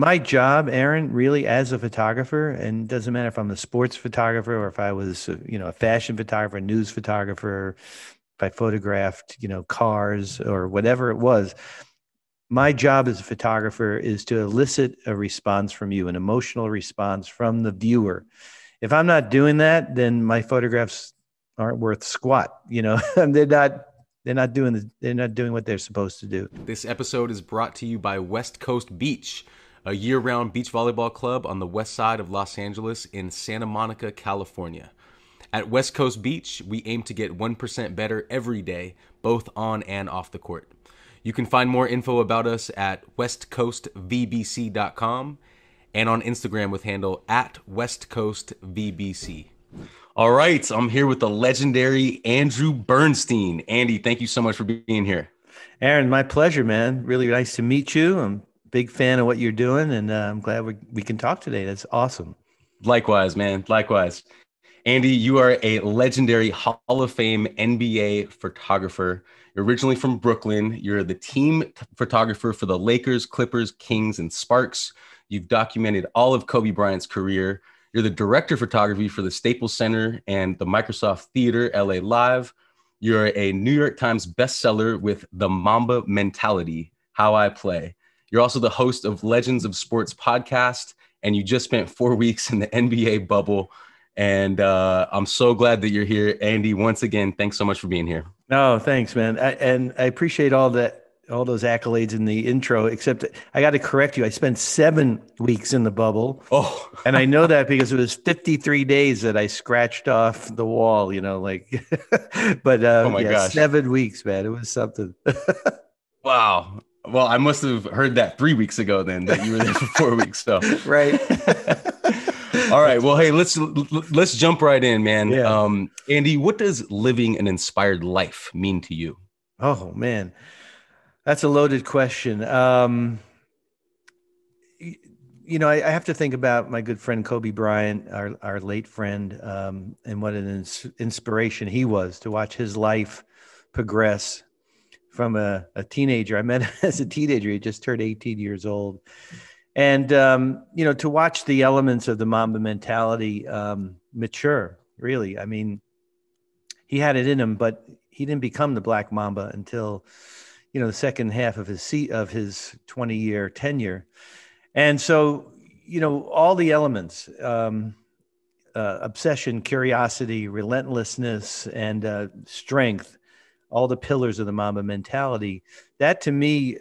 my job, Aaron, really as a photographer, and doesn't matter if I'm a sports photographer or if I was, uh, you know, a fashion photographer, news photographer, if I photographed, you know, cars or whatever it was. My job as a photographer is to elicit a response from you, an emotional response from the viewer. If I'm not doing that, then my photographs aren't worth squat. You know, they're not they're not doing the, they're not doing what they're supposed to do. This episode is brought to you by West Coast Beach, a year-round beach volleyball club on the west side of Los Angeles in Santa Monica, California. At West Coast Beach, we aim to get 1% better every day, both on and off the court. You can find more info about us at westcoastvbc.com and on Instagram with handle at westcoastvbc. All right, I'm here with the legendary Andrew Bernstein. Andy, thank you so much for being here. Aaron, my pleasure, man. Really nice to meet you. I'm big fan of what you're doing, and uh, I'm glad we, we can talk today. That's awesome. Likewise, man. Likewise. Andy, you are a legendary Hall of Fame NBA photographer. You're originally from Brooklyn. You're the team photographer for the Lakers, Clippers, Kings, and Sparks. You've documented all of Kobe Bryant's career. You're the director of photography for the Staples Center and the Microsoft Theater LA Live. You're a New York Times bestseller with The Mamba Mentality How I Play. You're also the host of Legends of Sports podcast, and you just spent four weeks in the NBA bubble. And uh, I'm so glad that you're here, Andy. Once again, thanks so much for being here. No, thanks, man. I, and I appreciate all that all those accolades in the intro, except I got to correct you. I spent seven weeks in the bubble. Oh, and I know that because it was 53 days that I scratched off the wall, you know, like, but uh, oh my yeah, gosh. seven weeks, man. It was something. wow. Well, I must have heard that three weeks ago then that you were there for four weeks. So, right. All right. Well, hey, let's let's jump right in, man. Yeah. Um, Andy, what does living an inspired life mean to you? Oh man. That's a loaded question. Um, you know, I, I, have to think about my good friend Kobe Bryant, our our late friend, um, and what an ins- inspiration he was to watch his life progress from a, a teenager. I met him as a teenager; he just turned 18 years old, and um, you know, to watch the elements of the Mamba mentality um, mature. Really, I mean, he had it in him, but he didn't become the Black Mamba until you know the second half of his seat of his 20 year tenure and so you know all the elements um, uh, obsession curiosity relentlessness and uh, strength all the pillars of the mamba mentality. That to me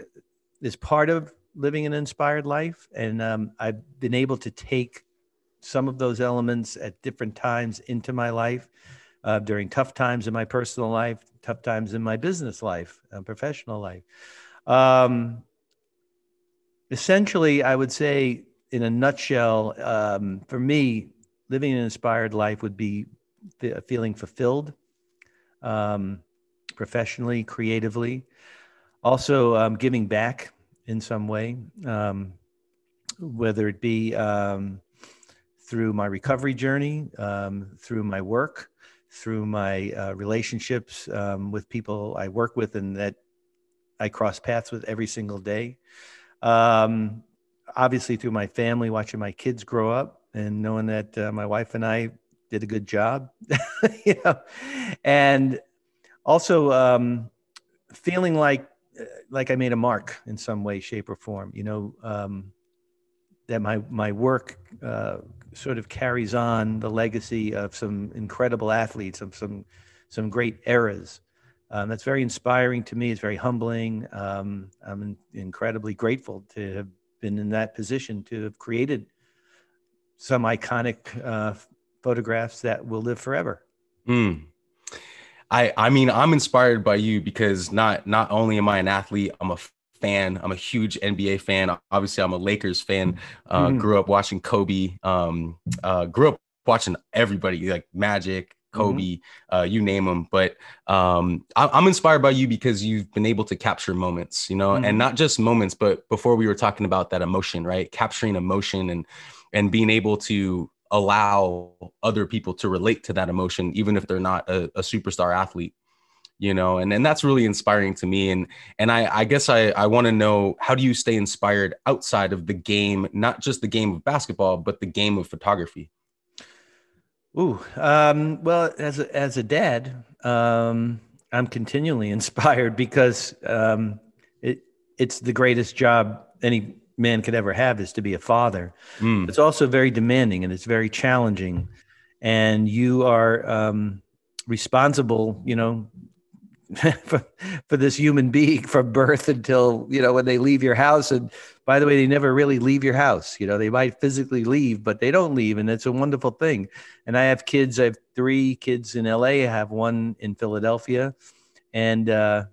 is part of living an inspired life. And um, i've been able to take some of those elements at different times into my life uh, during tough times in my personal life tough times in my business life and professional life. Um, essentially, I would say, in a nutshell, um, for me, living an inspired life would be feeling fulfilled. Um, professionally, creatively, also um, giving back in some way, um, whether it be um, through my recovery journey, um, through my work, through my uh, relationships um, with people I work with and that I cross paths with every single day. Um, obviously, through my family, watching my kids grow up and knowing that uh, my wife and I did a good job, you know, and also um, feeling like uh, like I made a mark in some way, shape, or form. You know, um, that my my work uh, sort of carries on the legacy of some incredible athletes of some some great eras. Um, that's very inspiring to me. It's very humbling. Um, I'm in, incredibly grateful to have been in that position to have created some iconic uh, photographs that will live forever. Mm. I I mean I'm inspired by you because not not only am I an athlete, I'm a fan. I'm a huge NBA fan. Obviously, I'm a Lakers fan. Uh, mm. Grew up watching Kobe. Um, uh, grew up watching everybody like Magic, Kobe, mm-hmm. uh, you name them. But um, I- am inspired by you because you've been able to capture moments, you know, mm-hmm. and not just moments, but before we were talking about that emotion, right? Capturing emotion and and being able to allow other people to relate to that emotion, even if they're not a, a superstar athlete. you know and and that's really inspiring to me and and i i guess i i want to know how do you stay inspired outside of the game not just the game of basketball but the game of photography Ooh, um, well, as a, as a dad, um, I'm continually inspired because um, it it's the greatest job any man could ever have is to be a father. Mm. It's also very demanding and it's very challenging, and you are um, responsible. You know, for, for this human being from birth until you know when they leave your house. And by the way they never really leave your house. You know they might physically leave but they don't leave. And it's a wonderful thing. And i have kids. I have three kids in la i have one in philadelphia. And uh,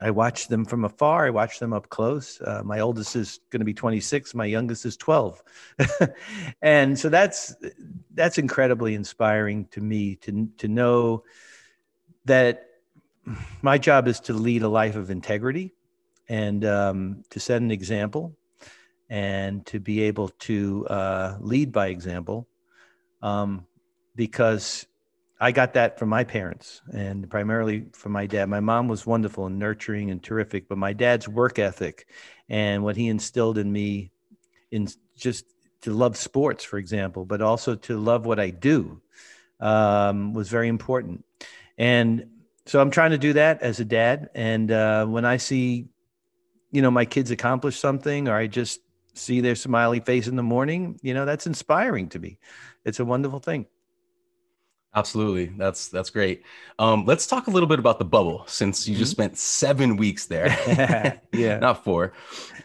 i watch them from afar. I watch them up close. Uh, my oldest is going to be 26 my youngest is 12 and so that's that's incredibly inspiring to me to to know that my job is to lead a life of integrity and um, to set an example and to be able to uh, lead by example um, because I got that from my parents and primarily from my dad. My mom was wonderful and nurturing and terrific, but my dad's work ethic and what he instilled in me in just to love sports, for example, but also to love what I do um, was very important. And so I'm trying to do that as a dad. And uh, when I see, you know, my kids accomplish something, or I just see their smiley face in the morning, you know, that's inspiring to me. It's a wonderful thing. Absolutely. That's that's great. Um, let's talk a little bit about the bubble since you just mm-hmm. spent seven weeks there. yeah. Not four.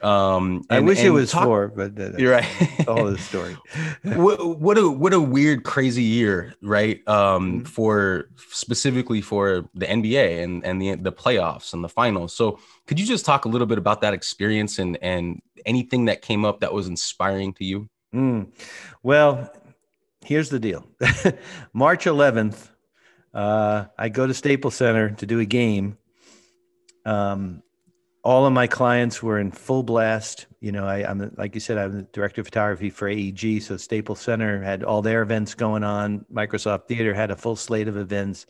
Um, and, I wish it was talk, four, but you're right. all the story. what, what a what a weird, crazy year, right? Um, mm-hmm. for specifically for the NBA and, and the the playoffs and the finals. So could you just talk a little bit about that experience and and anything that came up that was inspiring to you? Mm. Well, here's the deal March 11th, uh, I go to Staples Center to do a game. Um, all of my clients were in full blast. You know, I, am like you said, I'm the director of photography for AEG. So Staples Center had all their events going on. Microsoft Theater had a full slate of events.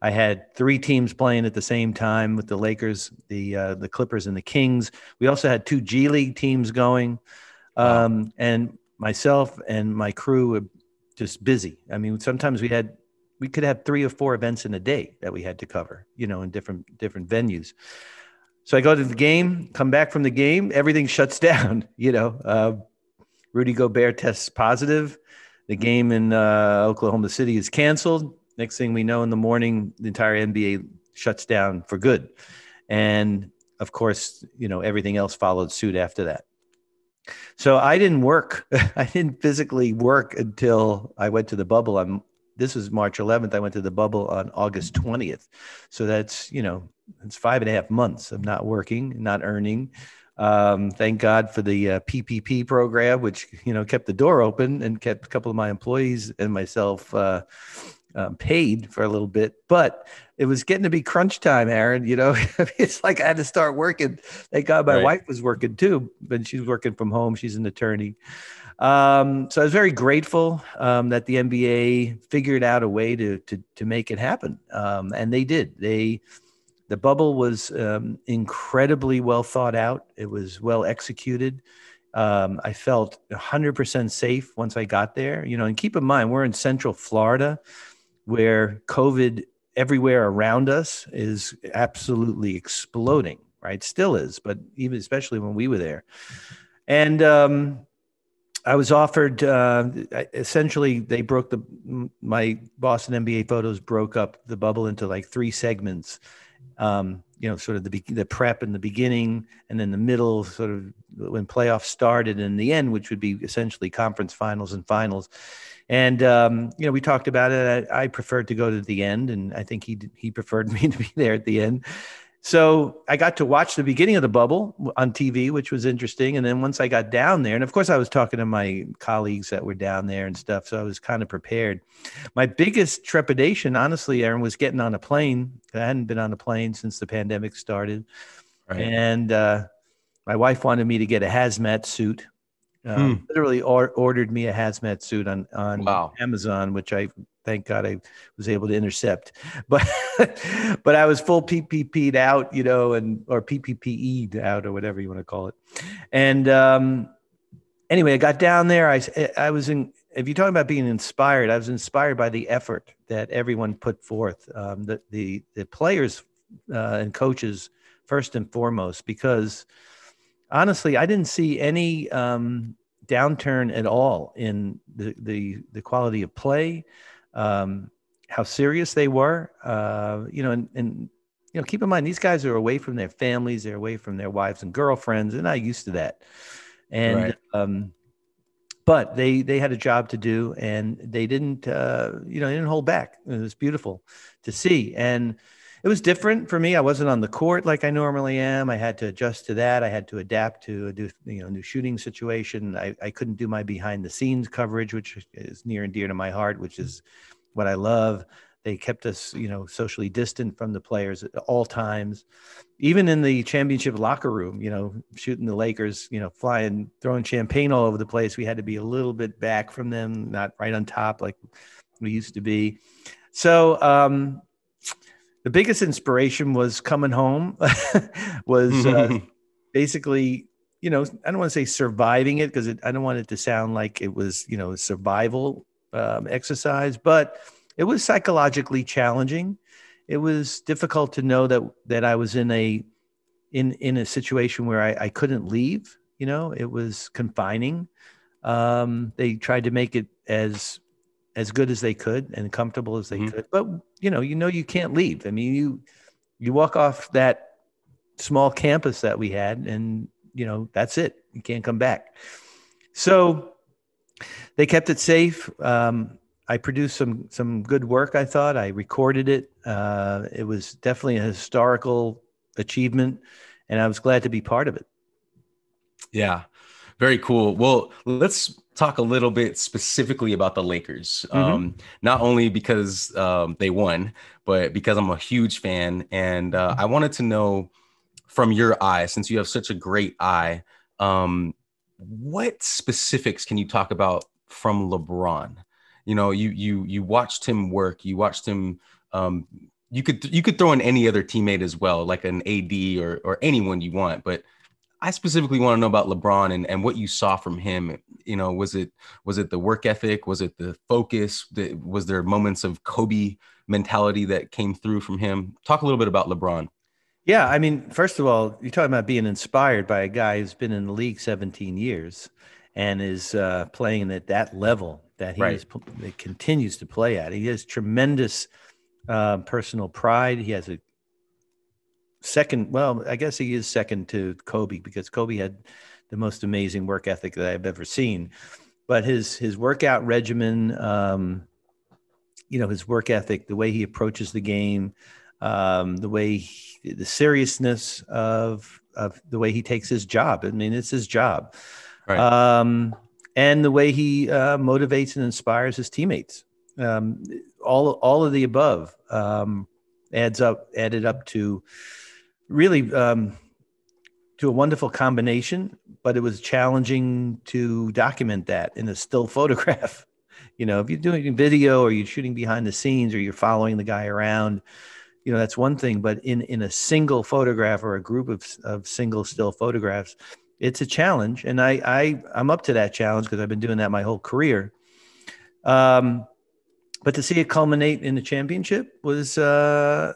I had three teams playing at the same time with the Lakers, the uh, the Clippers, and the Kings. We also had two G League teams going, um, and myself and my crew just busy. I mean, sometimes we had we could have three or four events in a day that we had to cover, you know, in different different venues. So I go to the game, come back from the game, everything shuts down. You know, uh, Rudy Gobert tests positive. The game in uh, Oklahoma City is canceled. Next thing we know, in the morning, the entire NBA shuts down for good, and of course, you know, everything else followed suit after that. So I didn't work. I didn't physically work until I went to the bubble on this was March 11th. I went to the bubble on August 20th. So that's, you know, it's five and a half months of not working, not earning. Um, thank God for the uh, PPP program, which, you know, kept the door open and kept a couple of my employees and myself uh, um, paid for a little bit, but it was getting to be crunch time, Aaron. You know, it's like I had to start working. Thank God my right. wife was working too, but she's working from home. She's an attorney. Um, so I was very grateful um, that the NBA figured out a way to to to make it happen, um, and they did. They the bubble was um, incredibly well thought out. It was well executed. Um, I felt 100% safe once I got there. You know, and keep in mind we're in Central Florida where COVID everywhere around us is absolutely exploding, right? Still is, but even especially when we were there. And um, I was offered uh, essentially, they broke the, my Boston NBA photos broke up the bubble into like three segments. Um, you know, sort of the the prep in the beginning, and then the middle, sort of when playoffs started, and the end, which would be essentially conference finals and finals. And um, you know, we talked about it. I, I, preferred to go to the end, and I think he he preferred me to be there at the end. So I got to watch the beginning of the bubble on TV, which was interesting. And then once I got down there, and of course I was talking to my colleagues that were down there and stuff, so I was kind of prepared. My biggest trepidation, honestly, Aaron, was getting on a plane. I hadn't been on a plane since the pandemic started, right. and uh, my wife wanted me to get a hazmat suit um, hmm. Literally or, ordered me a hazmat suit on on wow. Amazon, which I thank God I was able to intercept. But but I was full PPP'd out, you know, and or PPPE'd out or whatever you want to call it. And um, anyway, I got down there. I I was in. If you're talking about being inspired, I was inspired by the effort that everyone put forth. Um, the the the players uh, and coaches first and foremost, because honestly, I didn't see any um, downturn at all in the the, the quality of play, um, how serious they were. Uh, you know, and, and you know, keep in mind these guys are away from their families, they're away from their wives and girlfriends, and not used to that. And right. um, but they they had a job to do, and they didn't uh, you know they didn't hold back. It was beautiful to see, and it was different for me. I wasn't on the court like I normally am. I had to adjust to that. I had to adapt to a new, you know, new shooting situation. I, I couldn't do my behind the scenes coverage, which is near and dear to my heart, which is what I love. They kept us, you know, socially distant from the players at all times. Even in the championship locker room, you know, shooting the Lakers, you know, flying, throwing champagne all over the place. We had to be a little bit back from them, not right on top like we used to be. So, um, the biggest inspiration was coming home was uh, basically you know i don't want to say surviving it because i don't want it to sound like it was you know survival um, exercise but it was psychologically challenging. It was difficult to know that that i was in a in in a situation where i, I couldn't leave you know? It was confining. Um, they tried to make it as as good as they could and comfortable as they mm-hmm. could. But you know, you know, you can't leave. I mean, you you walk off that small campus that we had, and you know that's it. You can't come back. So they kept it safe. Um, I produced some some good work. I thought I recorded it. Uh, it was definitely a historical achievement, and I was glad to be part of it. Yeah, very cool. Well, let's talk a little bit specifically about the Lakers. Mm-hmm. Um, not only because um, they won, but because I'm a huge fan. And uh, I wanted to know from your eye, since you have such a great eye, um, what specifics can you talk about from LeBron? You know, you you you watched him work. You watched him. Um, you could you could throw in any other teammate as well, like an AD or or anyone you want, but I specifically want to know about LeBron and, and what you saw from him. You know, was it was it the work ethic? Was it the focus? was there moments of Kobe mentality that came through from him? Talk a little bit about LeBron. Yeah, I mean, first of all, you're talking about being inspired by a guy who's been in the league 17 years and is uh, playing at that level that he right. is, continues to play at. He has tremendous uh, personal pride. He has a second. Well, I guess he is second to Kobe because Kobe had the most amazing work ethic that I've ever seen. But his his workout regimen, um, you know, his work ethic, the way he approaches the game, um, the way he, the seriousness of of the way he takes his job. I mean, it's his job, right. um, and the way he uh, motivates and inspires his teammates. Um, all all of the above um, adds up added up to really um, to a wonderful combination, but it was challenging to document that in a still photograph. You know, if you're doing video or you're shooting behind the scenes or you're following the guy around, you know, that's one thing. But in in a single photograph or a group of of single still photographs, it's a challenge, and I I I'm up to that challenge because I've been doing that my whole career. Um, but to see it culminate in the championship was uh,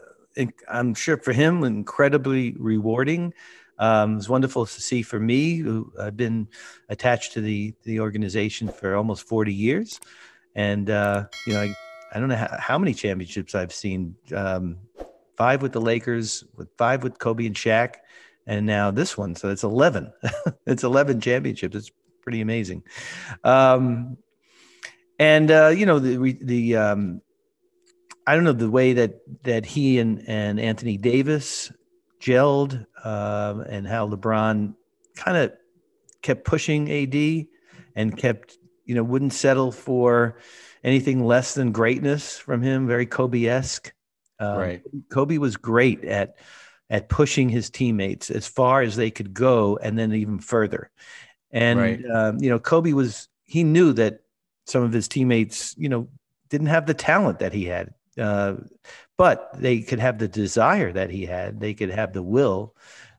I'm sure for him, incredibly rewarding. Um, it's wonderful to see for me, who I've been attached to the the organization for almost 40 years, and uh, you know, I, I don't know how, how, many championships I've seen. Um, five with the Lakers, with five with Kobe and Shaq, and now this one. So it's 11. it's 11 championships. It's pretty amazing. Um, and uh, you know the the um, I don't know the way that that he and and Anthony Davis gelled, uh, and how LeBron kind of kept pushing AD and kept you know wouldn't settle for anything less than greatness from him. Very Kobe esque. Um, right. Kobe was great at at pushing his teammates as far as they could go, and then even further. And right. um, you know, Kobe was he knew that some of his teammates, you know, didn't have the talent that he had. Uh, but they could have the desire that he had. They could have the will.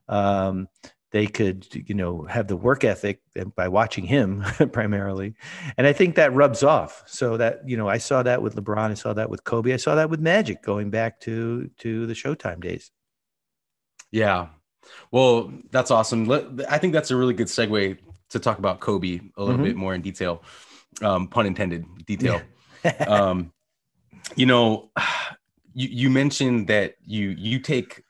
Um, they could, you know, have the work ethic by watching him primarily, and I think that rubs off. So that you know, I saw that with LeBron. I saw that with Kobe. I saw that with Magic going back to to the Showtime days. Yeah, well, that's awesome. I think that's a really good segue to talk about Kobe a little mm-hmm. bit more in detail, um, pun intended, detail. um, you know, you, you mentioned that you you take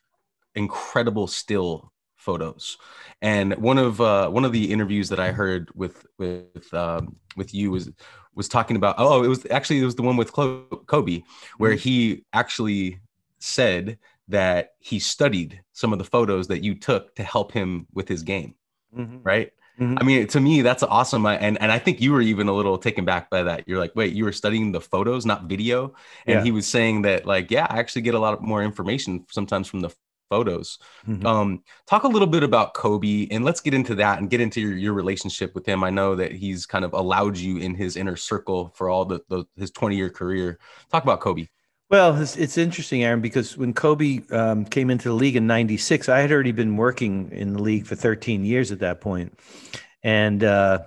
incredible still photos, and one of uh, one of the interviews that I heard with with um, with you was was talking about oh it was actually it was the one with Kobe where mm-hmm. he actually said that he studied some of the photos that you took to help him with his game, mm-hmm. right? Mm-hmm. I mean, to me, that's awesome. And and I think you were even a little taken back by that. You're like, wait, you were studying the photos, not video. And yeah. he was saying that, like, yeah, I actually get a lot more information sometimes from the photos. Mm-hmm. Um, talk a little bit about Kobe, and let's get into that and get into your, your relationship with him. I know that he's kind of allowed you in his inner circle for all the, the his 20 year career. Talk about Kobe. Well, it's, it's interesting, Aaron, because when Kobe um, came into the league in '96, I had already been working in the league for 13 years at that point, and uh,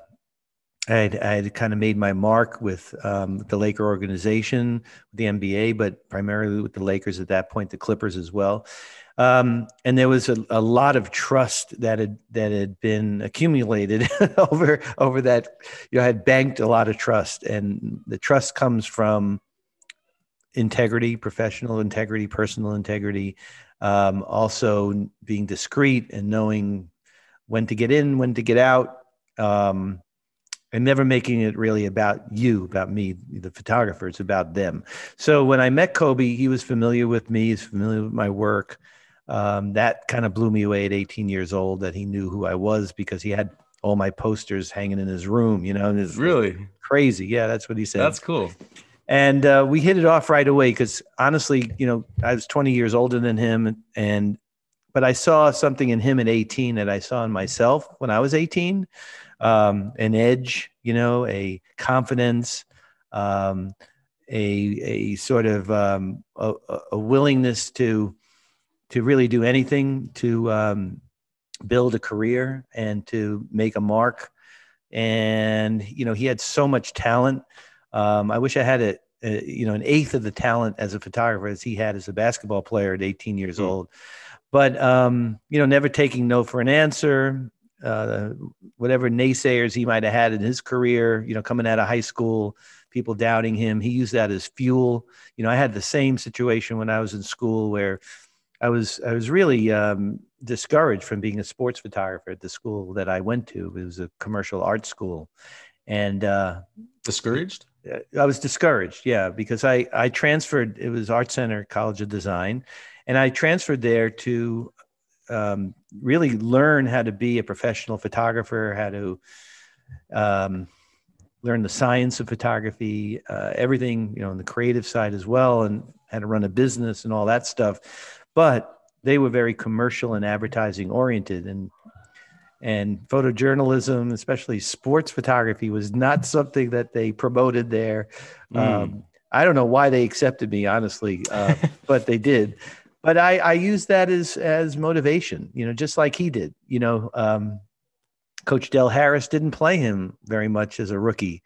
I had, I had kind of made my mark with um, the Laker organization, the NBA, but primarily with the Lakers at that point, the Clippers as well. Um, and there was a, a, lot of trust that had that had been accumulated over over that. You know, I had banked a lot of trust, and the trust comes from integrity, professional integrity, personal integrity, um, also being discreet and knowing when to get in, when to get out, um, and never making it really about you, about me, the photographer. It's about them. So when I met Kobe, he was familiar with me, he's familiar with my work. Um, that kind of blew me away at 18 years old that he knew who I was because he had all my posters hanging in his room, you know, and it's really crazy. Yeah, that's what he said. That's cool and uh, we hit it off right away because honestly you know i was 20 years older than him and but i saw something in him at 18 that i saw in myself when i was 18 um, an edge you know a confidence um, a, a sort of um, a, a, willingness to to really do anything to um, build a career and to make a mark. And you know he had so much talent um, I wish I had a, a, you know an eighth of the talent as a photographer as he had as a basketball player at 18 years mm. old. But um, you know, never taking no for an answer. Uh, whatever naysayers he might have had in his career, you know, coming out of high school, people doubting him, he used that as fuel. You know, I had the same situation when I was in school where I was I was really um, discouraged from being a sports photographer at the school that I went to. It was a commercial art school, and uh, discouraged. I was discouraged, yeah, because I I transferred. It was Art Center College of Design, and I transferred there to um, really learn how to be a professional photographer, how to um, learn the science of photography, uh, everything you know, on the creative side as well, and how to run a business and all that stuff. But they were very commercial and advertising oriented, and and photojournalism, especially sports photography, was not something that they promoted there. Mm. Um, I don't know why they accepted me, honestly, uh, but they did. But I, I use that as as motivation, you know, just like he did. You know, um, Coach Del Harris didn't play him very much as a rookie,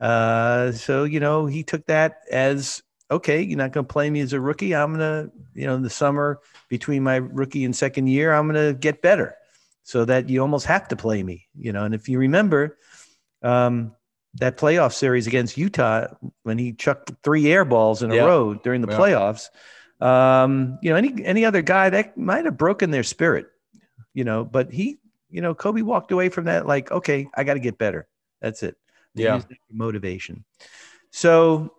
uh, so you know he took that as okay. You're not going to play me as a rookie. I'm gonna, you know, in the summer between my rookie and second year, I'm gonna get better so that you almost have to play me, you know. And if you remember um, that playoff series against Utah when he chucked three air balls in a row during the yeah. playoffs, um, you know, any any other guy that might have broken their spirit, you know. But he, you know, Kobe walked away from that like, okay, I got to get better. That's it. They yeah, motivation. So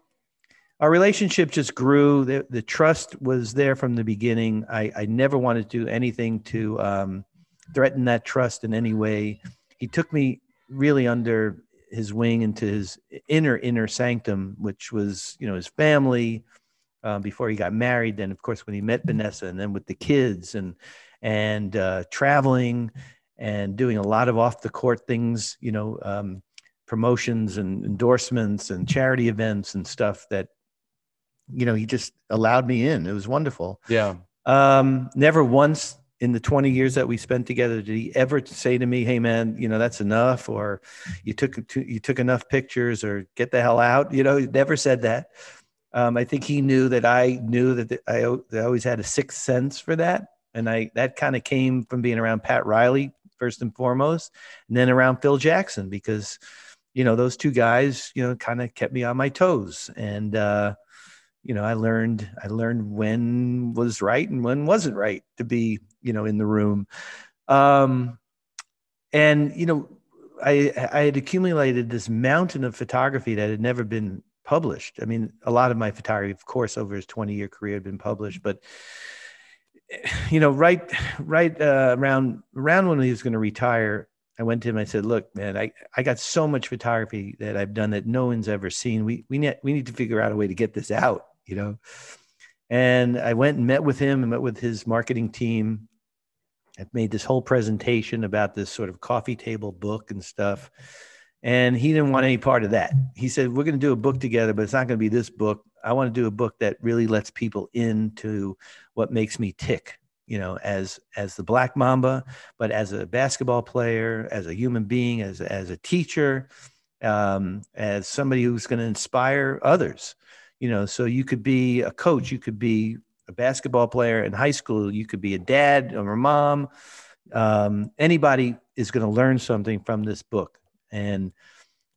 our relationship just grew. The, the, trust was there from the beginning. I, I never wanted to do anything to um, threaten that trust in any way. He took me really under his wing into his inner inner sanctum, which was you know his family uh, before he got married. Then of course when he met Vanessa, and then with the kids and and uh, traveling and doing a lot of off the court things. You know, um, promotions and endorsements and charity events and stuff that you know he just allowed me in it was wonderful Yeah. um never once in the 20 years that we spent together did he ever say to me hey man you know that's enough or you took too, you took enough pictures or get the hell out? You know he never said that. Um, i think he knew that i knew that the, I, I always had a sixth sense for that. And i that kind of came from being around pat riley first and foremost and then around phil jackson because you know those two guys you know kind of kept me on my toes. And uh you know i learned i learned when was right and when wasn't right to be you know in the room. Um and you know i i had accumulated this mountain of photography that had never been published. I mean a lot of my photography of course over his 20 year career had been published but you know right right uh, around around when he was going to retire i went to him i said look man i i got so much photography that i've done that no one's ever seen. We we need we need to figure out a way to get this out you know? And i went and met with him and met with his marketing team. I've made this whole presentation about this sort of coffee table book and stuff. And he didn't want any part of that. He said we're going to do a book together but it's not going to be this book. I want to do a book that really lets people into what makes me tick you know as as the black mamba but as a basketball player as a human being as as a teacher um, as somebody who's going to inspire others you know so you could be a coach you could be a basketball player in high school you could be a dad or a mom. Um, anybody is going to learn something from this book. And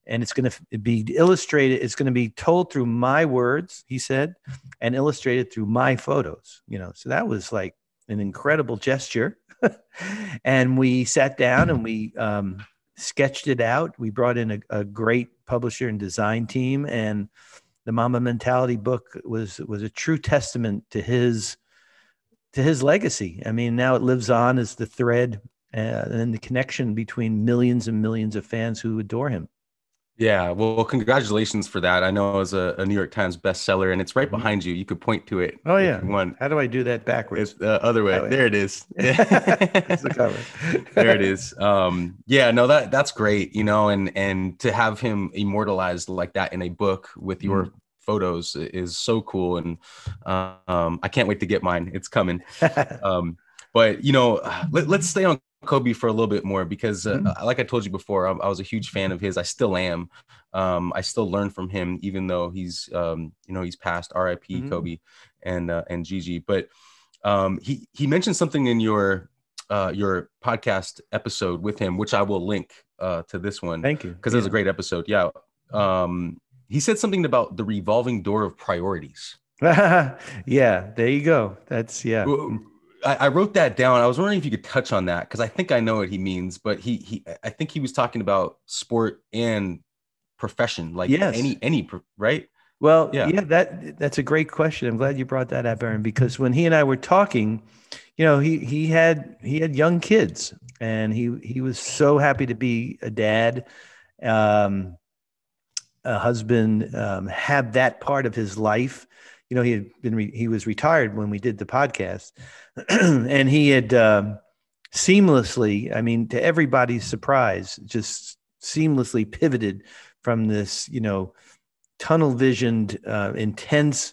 and it's going to be illustrated it's going to be told through my words he said and illustrated through my photos you know. So that was like an incredible gesture. And we sat down and we um, sketched it out. We brought in a, a great publisher and design team and the Mamba mentality book was was a true testament to his to his legacy. I mean now it lives on as the thread uh, and the connection between millions and millions of fans who adore him Yeah, well, congratulations for that. I know it was a, a New York Times bestseller, and it's right behind you. You could point to it. oh yeah one. how do i do that backwards It's the other way. That way. There it is. That's the cover. there it is. Um, yeah, no, that that's great. You know, and and to have him immortalized like that in a book with your Mm-hmm. photos is so cool, and um, I can't wait to get mine. It's coming. Um, but you know, let, let's stay on Kobe for a little bit more because, uh, Mhm. like I told you before, I, I was a huge fan of his. I still am. Um, I still learn from him, even though he's, um, you know, he's passed. R.I.P. Mhm. Kobe and uh, and Gigi. But um, he he mentioned something in your uh, your podcast episode with him, which I will link uh, to this one thank you because it was a great episode. Yeah. Um, he said something about the revolving door of priorities. yeah there you go that's yeah I, I wrote that down. I was wondering if you could touch on that because I think I know what he means, but he he I think he was talking about sport and profession, like Yes. any any right. Well, Yeah. yeah. that that's a great question. I'm glad you brought that up, Aaron, because when he and I were talking, you know, he he had he had young kids, and he he was so happy to be a dad, um, a husband, um, have that part of his life. You know, he had been re- he was retired when we did the podcast, and he had um, seamlessly, I mean, to everybody's surprise, just seamlessly pivoted from this, you know tunnel visioned, uh, intense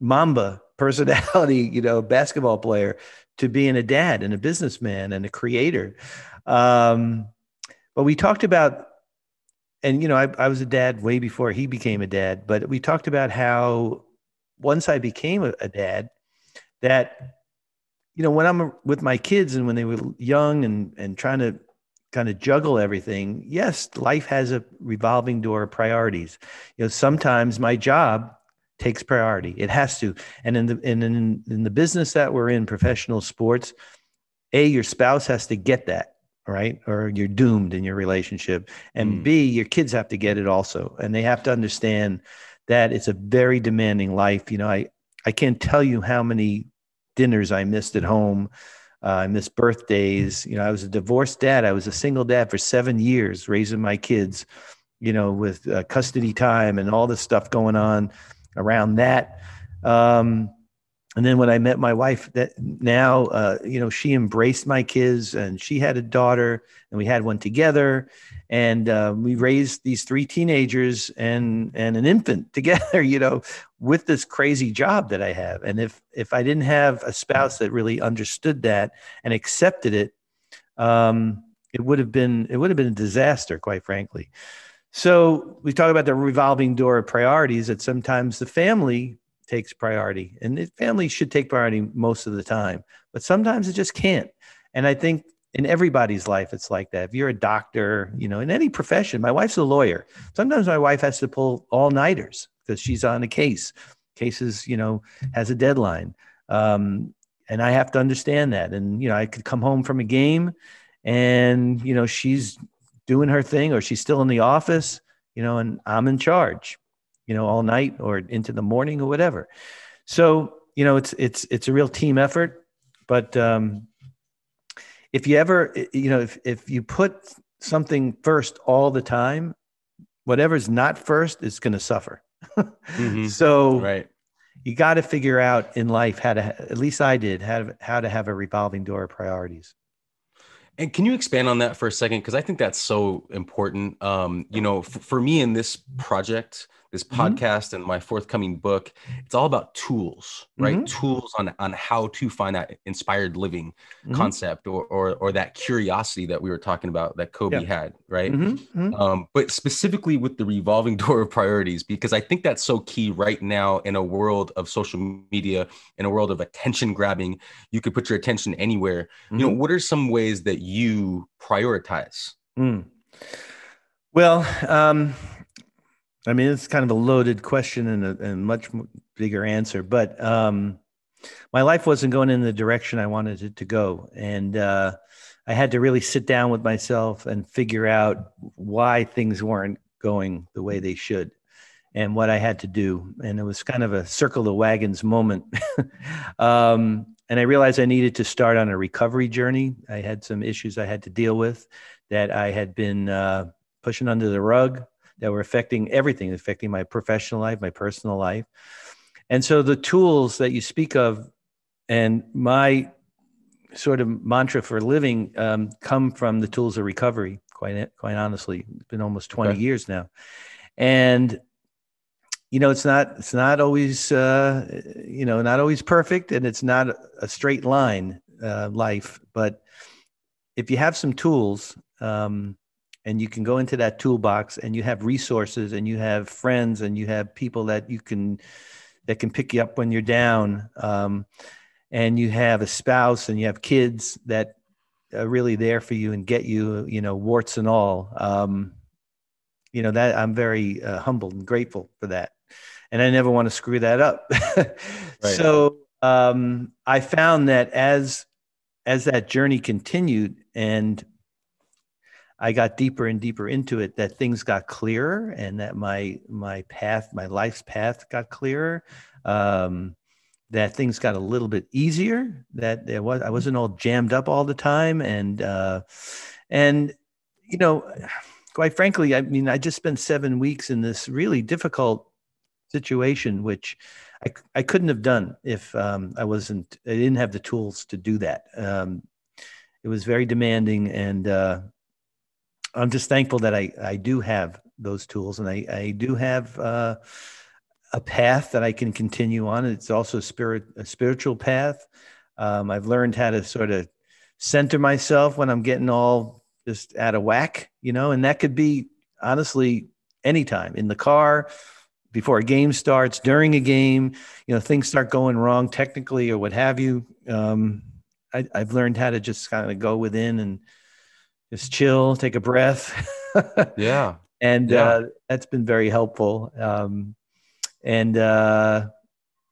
Mamba personality, you know, basketball player to being a dad and a businessman and a creator. Um, but we talked about, and, you know, I, I was a dad way before he became a dad, but we talked about how once I became a, a dad, that, you know, when I'm with my kids and when they were young and, and trying to kind of juggle everything, yes, life has a revolving door of priorities. You know, sometimes my job takes priority. It has to. And in the in, in in the business that we're in, professional sports, a your spouse has to get that, right? Or you're doomed in your relationship. And Mm. B, your kids have to get it also. And they have to understand that it's a very demanding life. You know, I I can't tell you how many dinners I missed at home. Uh, I missed birthdays. You know, I was a divorced dad. I was a single dad for seven years, raising my kids. You know, with uh, custody time and all this stuff going on around that. Um, and then when I met my wife, that now, uh, you know, she embraced my kids, and she had a daughter, and we had one together, and uh, we raised these three teenagers and and an infant together. You know, with this crazy job that I have, and if if I didn't have a spouse that really understood that and accepted it, um, it would have been it would have been a disaster, quite frankly. So we talk about the revolving door of priorities. That sometimes the family takes priority and the family should take priority most of the time but sometimes it just can't. And i think in everybody's life it's like that. If you're a doctor you know in any profession my wife's a lawyer. Sometimes my wife has to pull all nighters because she's on a case. Cases you know has a deadline. Um, and i have to understand that. And you know i could come home from a game and you know she's doing her thing or she's still in the office you know and i'm in charge you know, all night or into the morning or whatever. So, you know, it's it's it's a real team effort. But um, if you ever, you know, if if you put something first all the time, whatever's not first is going to suffer. mm-hmm. So, right. You got to figure out in life how to, at least I did, how to, how to have a revolving door of priorities. And can you expand on that for a second? Because I think that's so important. Um, you know, f- for me in this project, this mm-hmm. podcast and my forthcoming book it's all about tools right mm-hmm. tools on on how to find that inspired living mm-hmm. concept or, or or that curiosity that we were talking about that kobe yeah. had right mm-hmm. Mm-hmm. um, but specifically with the revolving door of priorities because i think that's so key right now in a world of social media in a world of attention grabbing you could put your attention anywhere you know mm-hmm. what are some ways that you prioritize mm. well um, I mean, it's kind of a loaded question and a, and much bigger answer, but um, my life wasn't going in the direction I wanted it to go. And uh, I had to really sit down with myself and figure out why things weren't going the way they should and what I had to do. And it was kind of a circle the wagons moment. um, and I realized I needed to start on a recovery journey. I had some issues I had to deal with that I had been uh, pushing under the rug that were affecting everything, affecting my professional life, my personal life. And so the tools that you speak of, and my sort of mantra for living um, come from the tools of recovery. Quite quite honestly, it's been almost twenty okay. years now, and you know it's not it's not always uh, you know not always perfect, and it's not a straight line uh, life. But if you have some tools, um, and you can go into that toolbox and you have resources and you have friends and you have people that you can that can pick you up when you're down um, and you have a spouse and you have kids that are really there for you and get you you know warts and all um, you know that i'm very uh, humbled and grateful for that and i never want to screw that up right. so um, i found that as as that journey continued and I got deeper and deeper into it that things got clearer and that my my path, my life's path got clearer. Um, that things got a little bit easier. That there was I wasn't all jammed up all the time, and uh, and you know, quite frankly, I mean, I just spent seven weeks in this really difficult situation, which I I couldn't have done if um, I wasn't I didn't have the tools to do that. Um, it was very demanding and uh, I'm just thankful that I, I do have those tools and I, I do have uh, a path that I can continue on. It's also a spirit, a spiritual path. Um, I've learned how to sort of center myself when I'm getting all just out of whack, you know, and that could be honestly anytime in the car, before a game starts, during a game, you know, things start going wrong technically or what have you. Um, I, I've learned how to just kind of go within and just chill, take a breath. yeah. And yeah. Uh, that's been very helpful. Um, and, uh,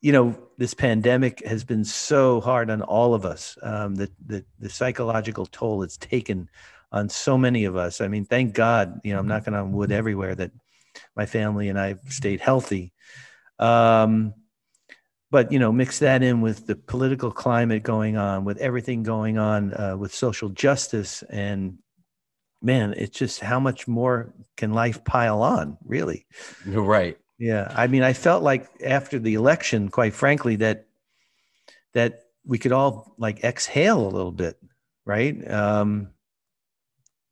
you know, this pandemic has been so hard on all of us. Um, the, the, the psychological toll it's taken on so many of us. I mean, thank God, you know, I'm knocking on wood everywhere that my family and I stayed healthy. Um, but you know mix that in with the political climate going on with everything going on uh, with social justice and man, it's just how much more can life pile on, really? You're right. Yeah. I mean, I felt like after the election, quite frankly, that that we could all like exhale a little bit, right? Um,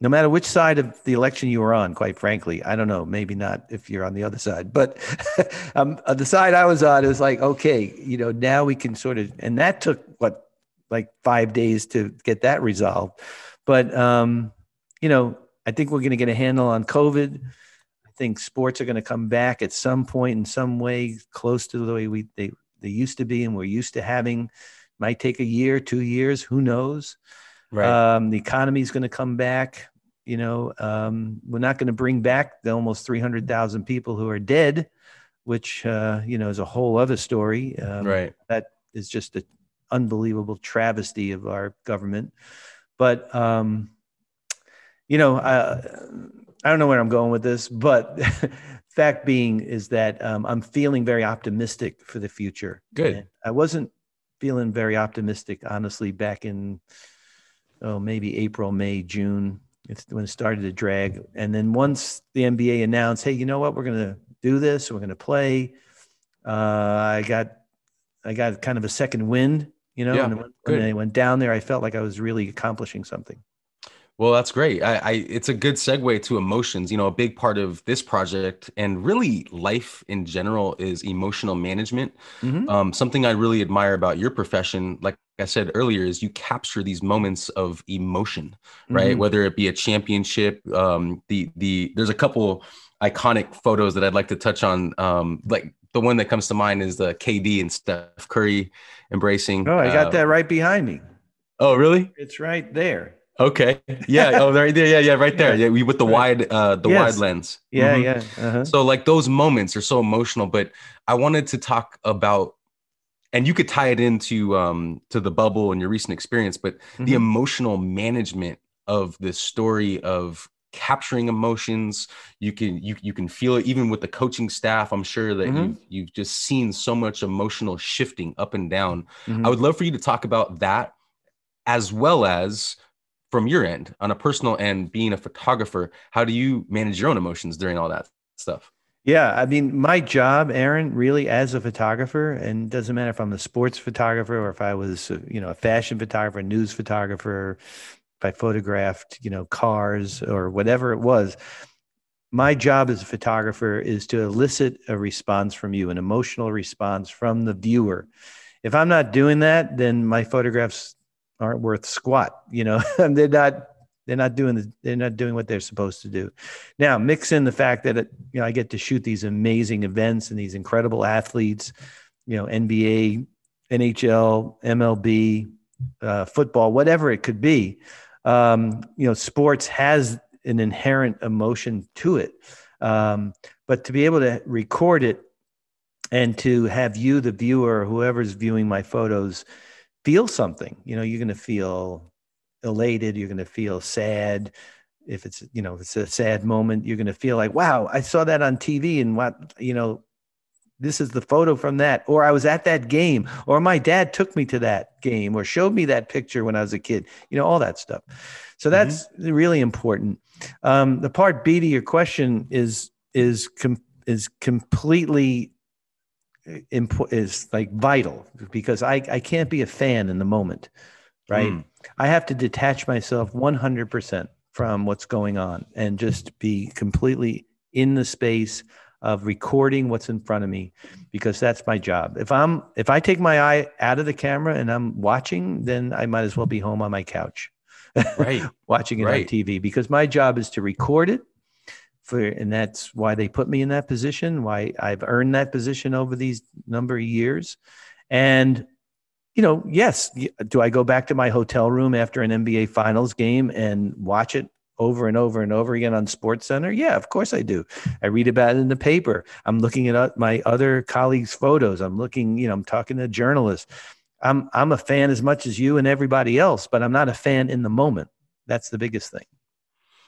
no matter which side of the election you were on, quite frankly, I don't know, maybe not if you're on the other side, but um, the side I was on is like, okay, you know, now we can sort of, and that took what, like five days to get that resolved. But, um, you know, I think we're going to get a handle on COVID. I think sports are going to come back at some point in some way close to the way we they, they used to be and we're used to having. Might take a year, two years, who knows? Right. Um, the economy is going to come back. You know, um, we're not going to bring back the almost 300,000 people who are dead, which, uh, you know, is a whole other story. Um, right. That is just an unbelievable travesty of our government. But, um, you know, I, I don't know where I'm going with this, but fact being is that um, I'm feeling very optimistic for the future. Good. And I wasn't feeling very optimistic, honestly, back in oh maybe April, May, June. It's when it started to drag. And then once the NBA announced, hey, you know what, we're gonna do this, we're gonna play. Uh, I got I got kind of a second wind, you know. Yeah, and when, when I went down there, I felt like I was really accomplishing something. Well, that's great. I, I, it's a good segue to emotions. You know, a big part of this project and really life in general is emotional management. Mm-hmm. Um, something I really admire about your profession, like I said earlier, is you capture these moments of emotion, right? Mm-hmm. Whether it be a championship, um, the the there's a couple iconic photos that I'd like to touch on. Um, like the one that comes to mind is the KD and Steph Curry embracing. Oh, I got uh, that right behind me. Oh, really? It's right there. Okay. Yeah. oh, right there. Yeah. Yeah. Right there. Yeah. We with the wide, uh, the yes. wide lens. Yeah. Mm-hmm. Yeah. Uh-huh. So like those moments are so emotional, but I wanted to talk about, and you could tie it into um to the bubble and your recent experience, but mm-hmm. the emotional management of this story of capturing emotions you can you, you can feel it even with the coaching staff i'm sure that mm-hmm. you've, you've just seen so much emotional shifting up and down mm-hmm. i would love for you to talk about that as well as from your end on a personal end being a photographer how do you manage your own emotions during all that stuff? Yeah i mean my job aaron really as a photographer and doesn't matter if i'm a sports photographer or if i was uh, you know a fashion photographer news photographer if i photographed you know cars or whatever it was my job as a photographer is to elicit a response from you an emotional response from the viewer. If i'm not doing that then my photographs aren't worth squat. You know, they're not they're not doing the, they're not doing what they're supposed to do. Now, mix in the fact that it, you know I get to shoot these amazing events and these incredible athletes, you know, NBA, NHL, MLB, uh, football, whatever it could be. Um, you know, sports has an inherent emotion to it, um, but to be able to record it and to have you, the viewer, whoever's viewing my photos, feel something. You know, you're going to feel elated. You're going to feel sad. If it's, you know, if it's a sad moment, you're going to feel like, wow, I saw that on TV and what, you know, this is the photo from that. Or I was at that game. Or my dad took me to that game or showed me that picture when I was a kid, you know, all that stuff. So that's mm-hmm. really important. Um, the part B to your question is, is, com- is completely impo- is like vital because I, I can't be a fan in the moment, right? Mm. I have to detach myself 100% from what's going on and just be completely in the space of recording what's in front of me because that's my job. If I'm if I take my eye out of the camera and I'm watching, then I might as well be home on my couch. Right. watching it right. on TV because my job is to record it for and that's why they put me in that position why i've earned that position over these number of years. And you know yes do i go back to my hotel room after an nba finals game and watch it over and over and over again on sports center? Yeah of course i do. I read about it in the paper. I'm looking at uh, my other colleagues photos. I'm looking you know i'm talking to journalists. I'm i'm a fan as much as you and everybody else but i'm not a fan in the moment. That's the biggest thing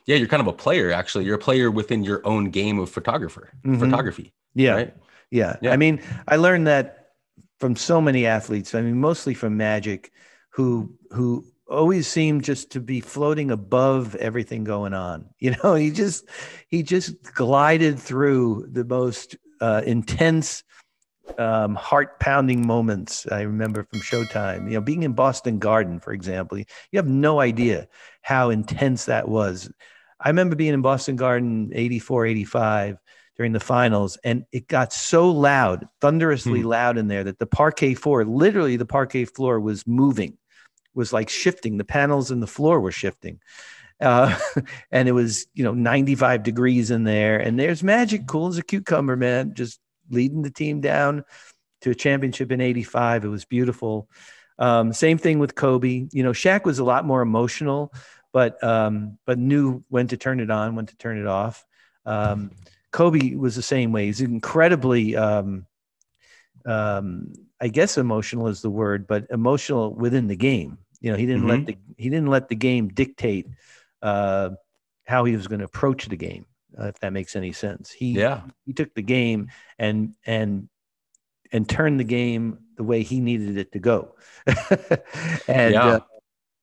yeah, you're kind of a player actually. You're a player within your own game of photographer, mm-hmm. photography. Yeah. Right? yeah. Yeah. I mean, I learned that from so many athletes. I mean, mostly from Magic who who always seemed just to be floating above everything going on. You know, he just he just glided through the most uh, intense um, heart pounding moments I remember from Showtime. You know, being in Boston Garden, for example, you have no idea how intense that was. I remember being in Boston Garden 84, 85 during the finals, and it got so loud, thunderously hmm. loud in there that the parquet floor, literally the parquet floor was moving, was like shifting. The panels and the floor were shifting. Uh, and it was, you know, 95 degrees in there. And there's Magic, cool as a cucumber, man, just leading the team down to a championship in 85. It was beautiful. Um, same thing with Kobe. You know, Shaq was a lot more emotional, but um, but knew when to turn it on, when to turn it off. Um, Kobe was the same way. He's incredibly, um, um, I guess, emotional is the word, but emotional within the game. You know, he didn't mm-hmm. let the he didn't let the game dictate uh, how he was going to approach the game uh, if that makes any sense. He yeah he took the game and and and turned the game the way he needed it to go, and yeah. uh,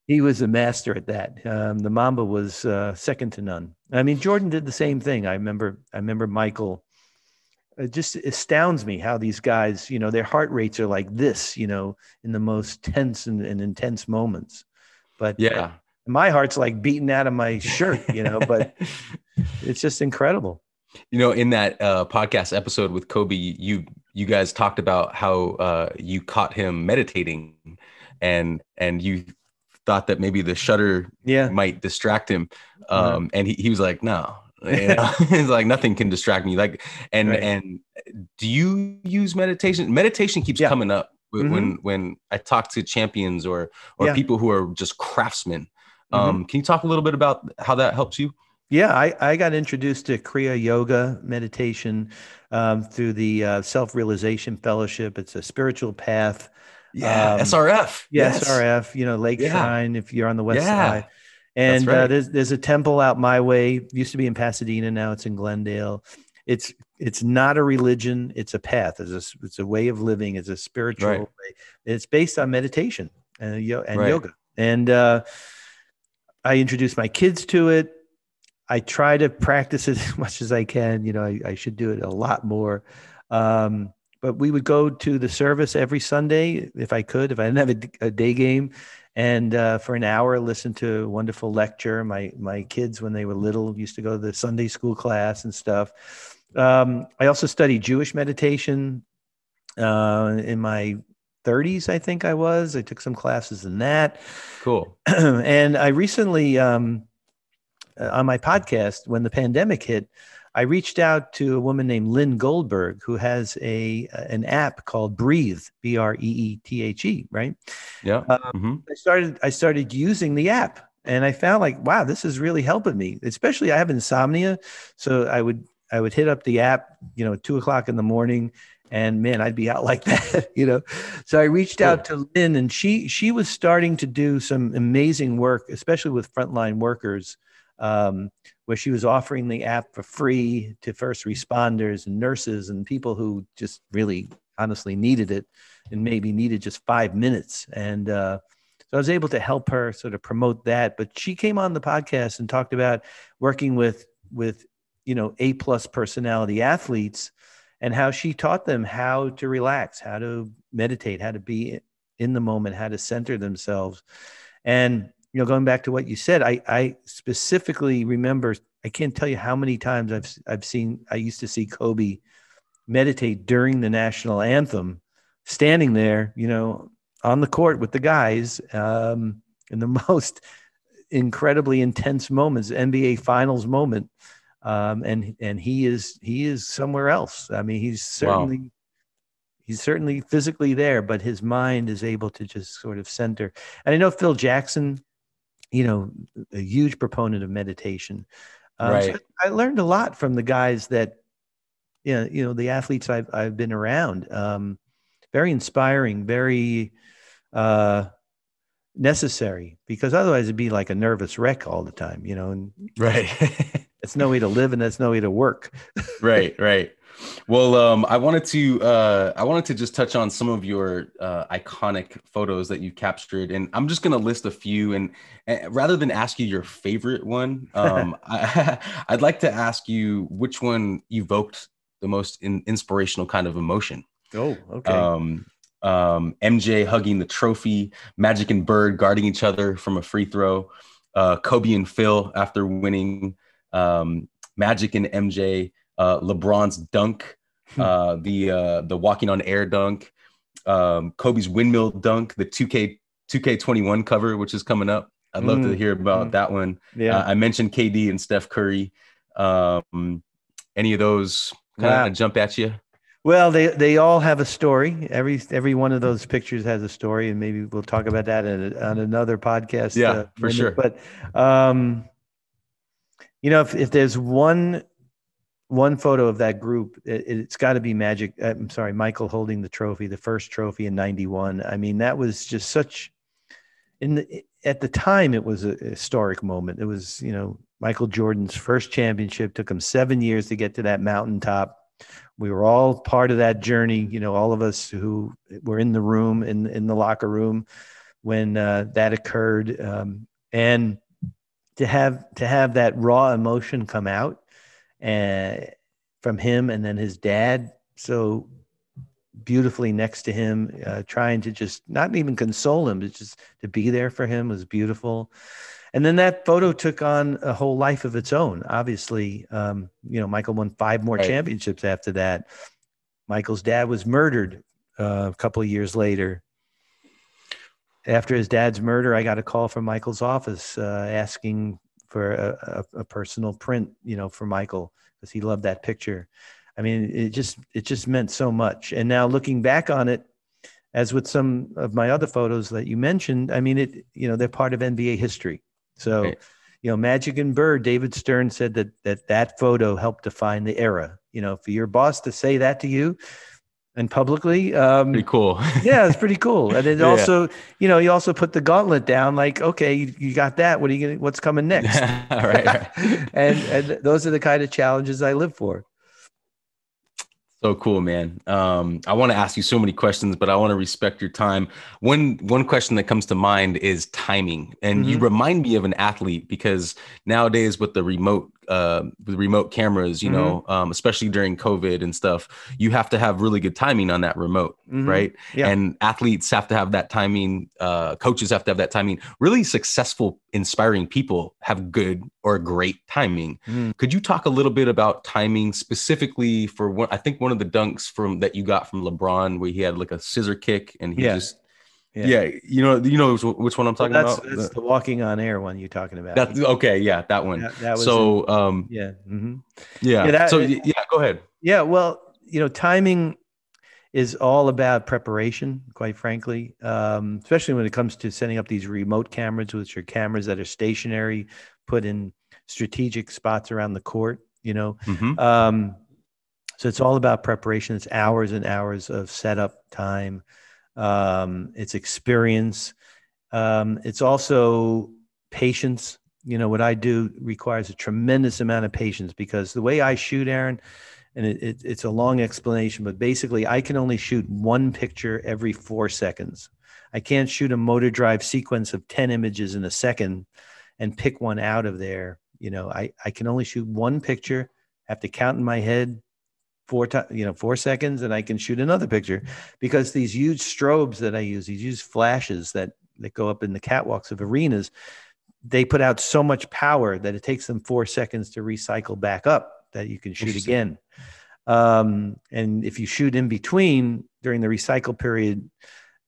he was a master at that. Um, the Mamba was uh, second to none. I mean, Jordan did the same thing. I remember. I remember Michael. It just astounds me how these guys, you know, their heart rates are like this, you know, in the most tense and, and intense moments. But yeah, my heart's like beating out of my shirt, you know, but it's just incredible. You know, in that uh, podcast episode with Kobe, you you guys talked about how uh, you caught him meditating, and and you thought that maybe the shutter yeah. might distract him, um, and he, he was like, no, you know? it's like nothing can distract me. Like, and right. and do you use meditation? Meditation keeps yeah. coming up when mm-hmm. when I talk to champions or or yeah. people who are just craftsmen. Mm-hmm. Um, can you talk a little bit about how that helps you? Yeah, I, I got introduced to Kriya Yoga meditation um, through the uh, Self Realization Fellowship. It's a spiritual path. Yeah, um, SRF. Yeah, yes. SRF. You know, Lake yeah. Shrine if you're on the west yeah. side. And uh, right. uh, there's there's a temple out my way. It used to be in Pasadena. Now it's in Glendale. It's it's not a religion. It's a path. It's a it's a way of living. It's a spiritual right. way. It's based on meditation and, and right. yoga. And uh, I introduce my kids to it. I try to practice it as much as I can. You know, I, I should do it a lot more. Um, but we would go to the service every Sunday if I could, if I didn't have a, a day game, and uh, for an hour listen to a wonderful lecture. My my kids, when they were little, used to go to the Sunday school class and stuff. Um, I also studied Jewish meditation uh, in my 30s, I think I was. I took some classes in that. Cool. and I recently, um, uh, on my podcast, when the pandemic hit, I reached out to a woman named Lynn Goldberg who has a an app called Breathe, B R E E T H E, right? Yeah. Um, mm-hmm. I started I started using the app and I found like, wow, this is really helping me. Especially I have insomnia, so I would I would hit up the app, you know, two o'clock in the morning, and man i'd be out like that you know? So i reached out to lynn and she she was starting to do some amazing work especially with frontline workers um, where she was offering the app for free to first responders and nurses and people who just really honestly needed it and maybe needed just five minutes. And uh, so i was able to help her sort of promote that. But she came on the podcast and talked about working with with you know a plus personality athletes and how she taught them how to relax, how to meditate, how to be in the moment, how to center themselves. And you know, going back to what you said, I, I specifically remember. I can't tell you how many times I've I've seen. I used to see Kobe meditate during the national anthem, standing there, you know, on the court with the guys um, in the most incredibly intense moments, NBA Finals moment um, and and he is he is somewhere else. I mean, he's certainly wow. he's certainly physically there, but his mind is able to just sort of center. And I know Phil Jackson, you know, a huge proponent of meditation. Um, right. So I learned a lot from the guys that, you know, you know, the athletes I've I've been around. Um, very inspiring, very uh, necessary because otherwise it'd be like a nervous wreck all the time, you know. And right. It's no way to live and that's no way to work. right, right. Well, um, I wanted to uh, I wanted to just touch on some of your uh, iconic photos that you captured, and I'm just gonna list a few. And, and rather than ask you your favorite one, um, I, would like to ask you which one evoked the most in, inspirational kind of emotion. Oh, okay. Um, um, MJ hugging the trophy, Magic and Bird guarding each other from a free throw, uh, Kobe and Phil after winning, um, Magic and MJ, uh, LeBron's dunk, hmm. uh, the uh, the walking on air dunk, um, Kobe's windmill dunk, the 2K 2K21 cover, which is coming up. I'd love mm. to hear about mm. that one. Yeah, uh, I mentioned KD and Steph Curry. Um, any of those kind of jump at you? Well, they they all have a story. Every every one of those pictures has a story, and maybe we'll talk about that on, on another podcast. Yeah, uh, for sure. But um, you know, if if there's one one photo of that group, it, has got to be Magic. Uh, I'm sorry, Michael holding the trophy, the first trophy in '91. I mean, that was just such. In the at the time, it was a historic moment. It was you know Michael Jordan's first championship. Took him seven years to get to that mountaintop we were all part of that journey you know all of us who were in the room in in the locker room when uh, that occurred um, and to have to have that raw emotion come out and uh, from him and then his dad so beautifully next to him uh, trying to just not even console him but just to be there for him was beautiful and then that photo took on a whole life of its own. Obviously, um, you know, Michael won five more right. championships after that. Michael's dad was murdered uh, a couple of years later. After his dad's murder, I got a call from Michael's office uh, asking for a, a, a, personal print, you know, for Michael because he loved that picture. I mean, it just it just meant so much. And now looking back on it, as with some of my other photos that you mentioned, I mean, it you know they're part of NBA history. So, right. you know, Magic and Bird, David Stern said that that that photo helped define the era. You know, for your boss to say that to you and publicly, um, pretty cool. yeah, it's pretty cool. And it yeah. also, you know, you also put the gauntlet down. Like, okay, you, you got that. What are you gonna? What's coming next? right. right. and and those are the kind of challenges I live for. So cool, man. Um, I want to ask you so many questions, but I want to respect your time. One one question that comes to mind is timing, and mm-hmm. you remind me of an athlete because nowadays with the remote uh, with remote cameras, you mm-hmm. know, um, especially during COVID and stuff, you have to have really good timing on that remote, mm-hmm. right? Yeah. And athletes have to have that timing. Uh, coaches have to have that timing. Really successful, inspiring people have good or great timing. Mm-hmm. Could you talk a little bit about timing specifically for one? I think one of the dunks from that you got from LeBron, where he had like a scissor kick and he yeah. just yeah. yeah. you know, you know which one I'm talking well, that's, about. That's the walking on air one you're talking about. That's okay. Yeah, that one. That, that was so. In, um, yeah. Mm-hmm. Yeah. yeah that, so yeah, go ahead. Yeah. Well, you know, timing is all about preparation. Quite frankly, um, especially when it comes to setting up these remote cameras, which are cameras that are stationary, put in strategic spots around the court. You know. Mm-hmm. Um, so it's all about preparation. It's hours and hours of setup time um, it's experience. Um, it's also patience. You know, what I do requires a tremendous amount of patience because the way I shoot, Aaron, and it, it, it's a long explanation, but basically, I can only shoot one picture every four seconds. I can't shoot a motor drive sequence of 10 images in a second and pick one out of there. You know, I, I can only shoot one picture, have to count in my head four times, you know, four seconds, and I can shoot another picture because these huge strobes that I use, these huge flashes that that go up in the catwalks of arenas, they put out so much power that it takes them four seconds to recycle back up that you can shoot again. Um, and if you shoot in between during the recycle period,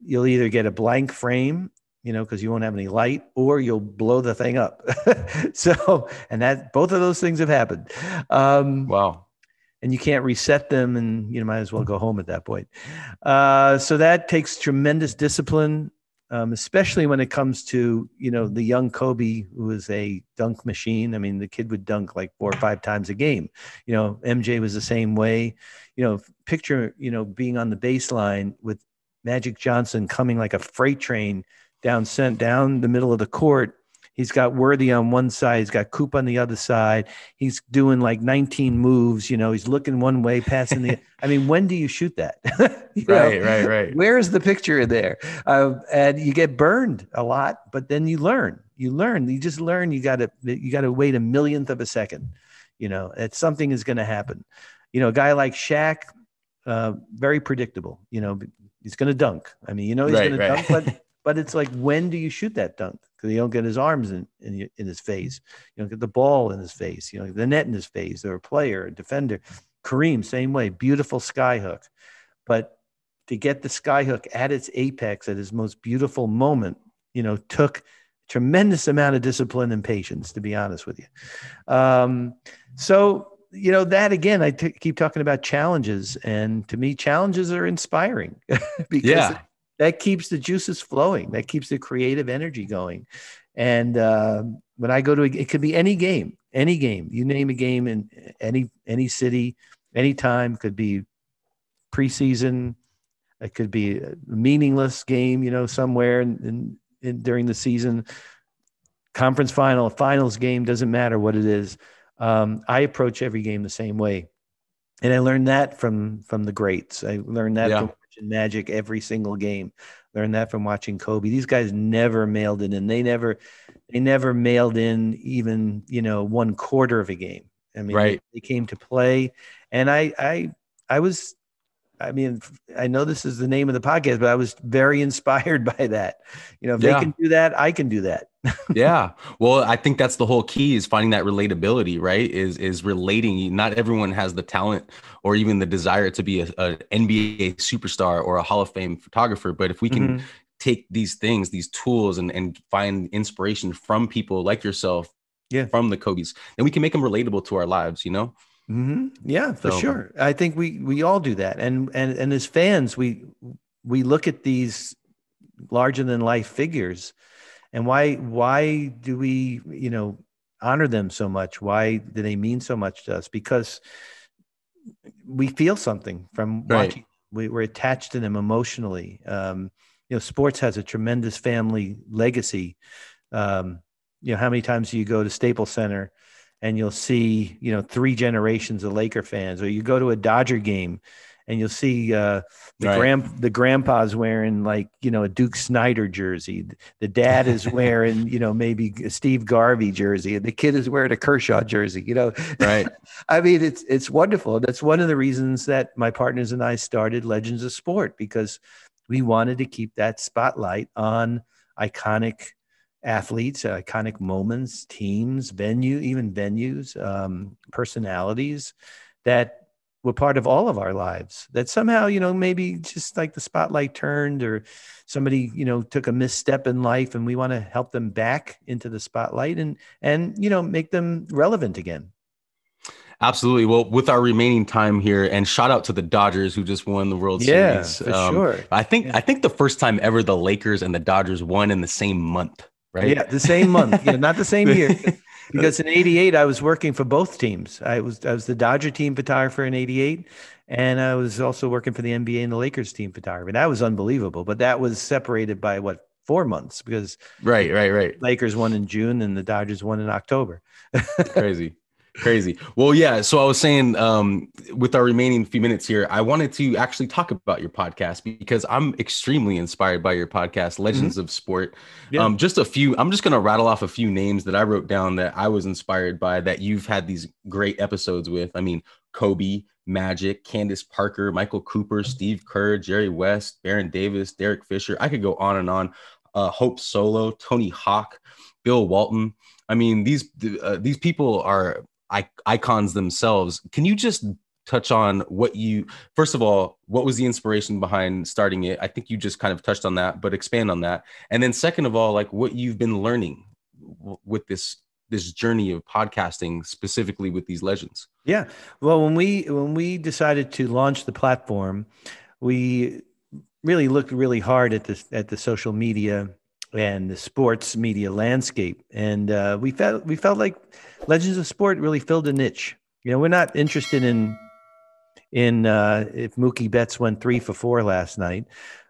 you'll either get a blank frame you know, because you won't have any light, or you'll blow the thing up. so, and that both of those things have happened. Um, wow and you can't reset them and you know, might as well go home at that point. Uh, so that takes tremendous discipline, um, especially when it comes to, you know, the young Kobe who was a dunk machine. I mean, the kid would dunk like four or five times a game. You know, MJ was the same way. You know, picture, you know, being on the baseline with Magic Johnson coming like a freight train down sent down the middle of the court He's got Worthy on one side. He's got Coop on the other side. He's doing like 19 moves. You know, he's looking one way, passing the. I mean, when do you shoot that? you right, know, right, right. Where is the picture in there? Uh, and you get burned a lot, but then you learn. You learn. You just learn. You got to. You got to wait a millionth of a second. You know, that something is going to happen. You know, a guy like Shaq, uh, very predictable. You know, he's going to dunk. I mean, you know, he's Right, going to dunk, but but it's like when do you shoot that dunk? Because you don't get his arms in, in in his face. You don't get the ball in his face. You know, the net in his face. Or a player, a defender. Kareem, same way. Beautiful skyhook, but to get the skyhook at its apex at his most beautiful moment, you know, took tremendous amount of discipline and patience. To be honest with you, um, so you know that again, I t- keep talking about challenges, and to me, challenges are inspiring because Yeah. That keeps the juices flowing. That keeps the creative energy going. And um when I go to, a, it could be any game, any game. You name a game in any any city, anytime. Could be preseason. It could be a meaningless game, you know, somewhere in, in, in during the season. Conference final, a finals game doesn't matter what it is. Um, I approach every game the same way, and I learned that from from the greats. I learned that Yeah. from Magic every single game. Learned that from watching Kobe. These guys never mailed it in. They never, they never mailed in even you know one quarter of a game. I mean, Right. they came to play, and I, I, I was, I mean, I know this is the name of the podcast, but I was very inspired by that. You know, if Yeah. they can do that, I can do that. yeah well i think that's the whole key is finding that relatability right is is relating not everyone has the talent or even the desire to be a, a nba superstar or a hall of fame photographer but if we can Mhm. take these things these tools and, and find inspiration from people like yourself Yeah. from the kobe's then we can make them relatable to our lives you know hmm Yeah, for So- sure. I think we we all do that, and and and as fans, we we look at these larger than life figures, and why why do we you know honor them so much? Why do they mean so much to us? Because we feel something from Right. watching. We, we're attached to them emotionally. Um, you know, sports has a tremendous family legacy. Um, you know, how many times do you go to Staples Center and you'll see, you know, three generations of Laker fans, or you go to a Dodger game and you'll see uh, the Right. grand the grandpa's wearing like you know a Duke Snider jersey. The dad is wearing you know maybe a Steve Garvey jersey, and the kid is wearing a Kershaw jersey. You know, right I mean, it's it's wonderful. That's one of the reasons that my partners and I started Legends of Sport because we wanted to keep that spotlight on iconic athletes, iconic moments, teams, venue, even venues, um, personalities that were part of all of our lives. That somehow, you know, maybe just like the spotlight turned, or somebody, you know, took a misstep in life, and we want to help them back into the spotlight and and you know make them relevant again. absolutely well with our remaining time here and shout out to the dodgers who just won the world Yeah, series for Um, sure. i think Yeah. i think the first time ever the lakers and the dodgers won in the same month right Yeah, the same month, yeah, not the same year. Because in '88, I was working for both teams. I was I was the Dodger team photographer in '88, and I was also working for the NBA and the Lakers team photographer. That was unbelievable. But that was separated by what four months because right right right Lakers won in June and the Dodgers won in October. crazy crazy. Well yeah so i was saying um with our remaining few minutes here i wanted to actually talk about your podcast because i'm extremely inspired by your podcast legends of sport. Yeah. um just a few i'm just going to rattle off a few names that i wrote down that i was inspired by that you've had these great episodes with. I mean kobe magic candace parker michael cooper steve kerr jerry west baron davis derek fisher. I could go on and on. Uh, hope solo tony hawk bill walton. I mean, these uh, these people are icons themselves. Can you just touch on what you first of all, what was the inspiration behind starting it? I think you just kind of touched on that, but expand on that. And then second of all, like what you've been learning w- with this this journey of podcasting specifically with these legends. Yeah. Well, when we when we decided to launch the platform, we really looked really hard at this at the social media and the sports media landscape, and uh, we felt we felt like Legends of Sport really filled a niche. You know, we're not interested in in uh, if Mookie Betts went three for four last night,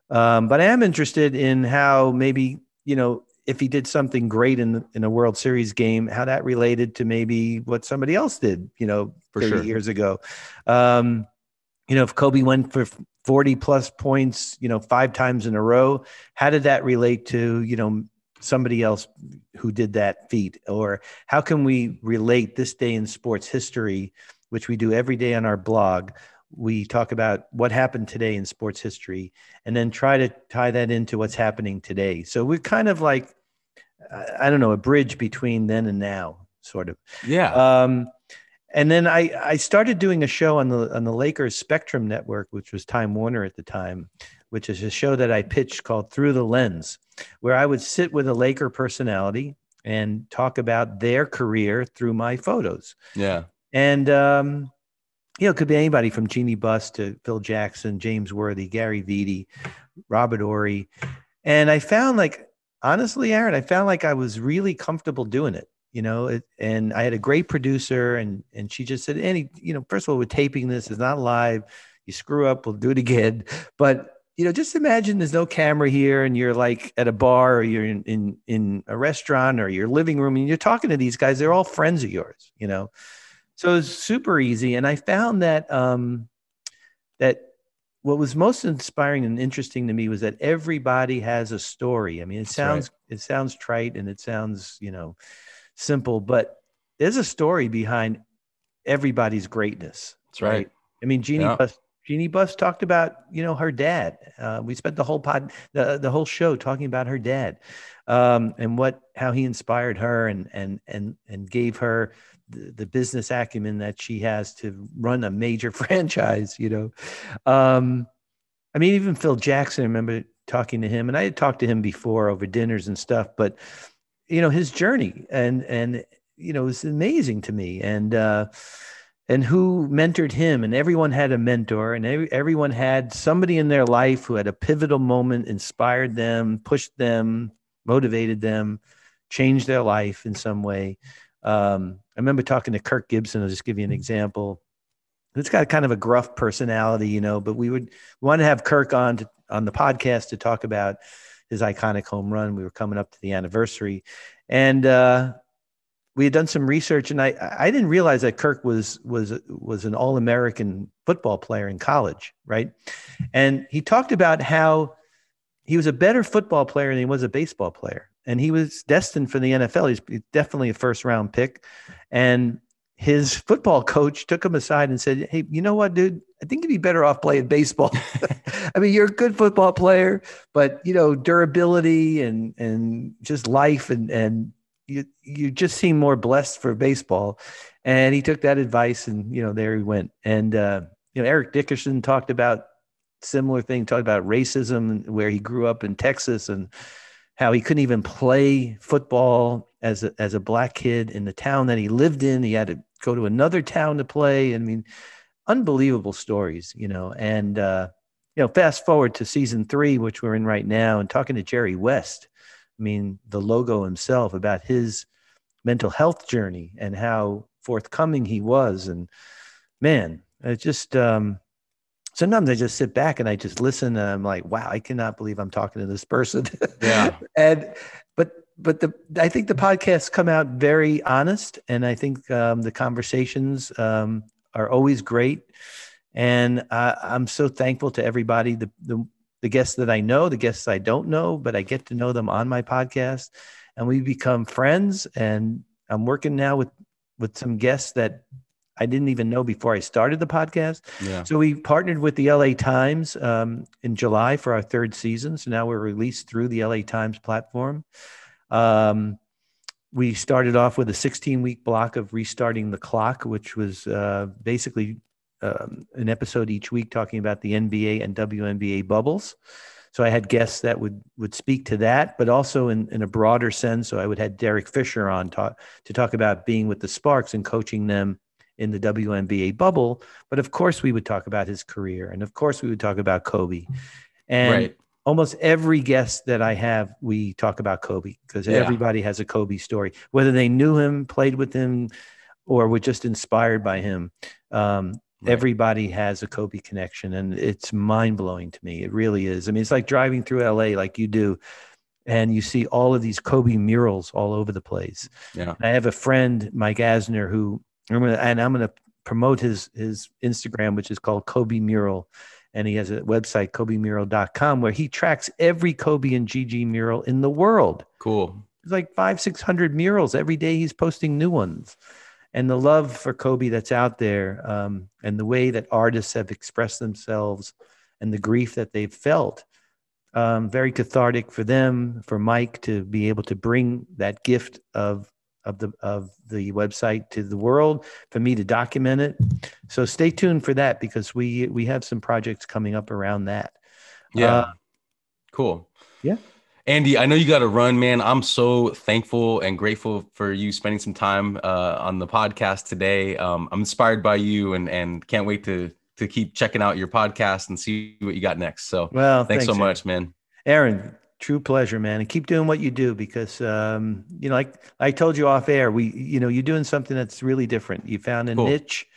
um, but I am interested in how maybe you know if he did something great in in a World Series game, how that related to maybe what somebody else did, you know, For 30 sure. years ago. Um, you know, if Kobe went for 40 plus points, you know, five times in a row, how did that relate to, you know, somebody else who did that feat? Or how can we relate this day in sports history, which we do every day on our blog? we talk about what happened today in sports history and then try to tie that into what's happening today. So we're kind of like, I don't know, a bridge between then and now, sort of. Yeah. Um, and then I, I started doing a show on the on the Lakers Spectrum Network, which was Time Warner at the time, which is a show that I pitched called Through the Lens, where I would sit with a Laker personality and talk about their career through my photos. Yeah. And um, you know, it could be anybody from Jeanie Buss to Phil Jackson, James Worthy, Gary Vitti, Robert Horry. And I found like honestly, Aaron, I found like I was really comfortable doing it you know it, and i had a great producer and and she just said any you know first of all we're taping this it's not live you screw up we'll do it again. But you know just imagine there's no camera here and you're like at a bar or you're in in, in a restaurant or your living room and you're talking to these guys they're all friends of yours you know? So it's super easy and i found that um that what was most inspiring and interesting to me was that everybody has a story. I mean it sounds right. it sounds trite and it sounds you know simple, but there's a story behind everybody's greatness. That's right. right? I mean, Jeanie yeah. Buss, Jeanie Buss talked about, you know, her dad. Uh, we spent the whole pod, the, the whole show talking about her dad um, and what, how he inspired her and, and, and, and gave her the, the business acumen that she has to run a major franchise, you know? Um, I mean, even Phil Jackson, I remember talking to him and I had talked to him before over dinners and stuff, but you know his journey and and you know it was amazing to me. And uh and who mentored him and everyone had a mentor and every, everyone had somebody in their life who had a pivotal moment inspired them pushed them motivated them changed their life in some way. Um, i remember talking to kirk gibson i'll just give you an example. It's got kind of a gruff personality you know but we would want to have kirk on to, on the podcast to talk about his iconic home run. We were coming up to the anniversary, and uh, we had done some research, and I I didn't realize that Kirk was was was an All American football player in college, right? And he talked about how he was a better football player than he was a baseball player, and he was destined for the NFL. He's definitely a first round pick, and his football coach took him aside and said, Hey, you know what, dude? I think you'd be better off playing baseball. I mean, you're a good football player, but you know, durability and and just life and and you you just seem more blessed for baseball. And he took that advice and you know, there he went. And uh, you know, Eric Dickerson talked about similar thing, talked about racism where he grew up in Texas and how he couldn't even play football as a, as a black kid in the town that he lived in. He had to go to another town to play. I mean, unbelievable stories, you know. And uh, you know, fast forward to season three, which we're in right now, and talking to Jerry West. I mean, the logo himself about his mental health journey and how forthcoming he was. And man, it just um, sometimes I just sit back and I just listen and I'm like, wow, I cannot believe I'm talking to this person. Yeah. and but the I think the podcasts come out very honest, and I think um, the conversations um, are always great. And uh, I'm so thankful to everybody, the, the the guests that I know, the guests I don't know, but I get to know them on my podcast, and we become friends. And I'm working now with with some guests that I didn't even know before I started the podcast. Yeah. So we partnered with the LA Times um, in July for our third season. So now we're released through the LA Times platform. Um, we started off with a 16 week block of restarting the clock, which was uh, basically um, an episode each week talking about the NBA and WNBA bubbles. So I had guests that would would speak to that, but also in, in a broader sense. So I would have Derek Fisher on talk, to talk about being with the Sparks and coaching them in the WNBA bubble. But of course, we would talk about his career, and of course, we would talk about Kobe. And right almost every guest that I have, we talk about Kobe because yeah. everybody has a Kobe story, whether they knew him, played with him, or were just inspired by him. Um, right. Everybody has a Kobe connection, and it's mind blowing to me. It really is. I mean, it's like driving through LA like you do, and you see all of these Kobe murals all over the place. Yeah. I have a friend, Mike Asner, who, and I'm going to promote his his Instagram, which is called Kobe Mural and he has a website kobemural.com where he tracks every kobe and gigi mural in the world cool it's like five six hundred murals every day he's posting new ones and the love for Kobe that's out there, um, and the way that artists have expressed themselves, and the grief that they've felt. Um, very cathartic for them, for Mike to be able to bring that gift of of the of the website to the world, for me to document it. So stay tuned for that because we we have some projects coming up around that. Yeah, uh, cool. Yeah. Andy, I know you got to run, man. I'm so thankful and grateful for you spending some time uh, on the podcast today. Um, I'm inspired by you, and and can't wait to to keep checking out your podcast and see what you got next. So, well, thanks, thanks so much, man. Aaron, true pleasure, man, and keep doing what you do because um, you know, like I told you off air, we you know you're doing something that's really different. You found a cool. niche.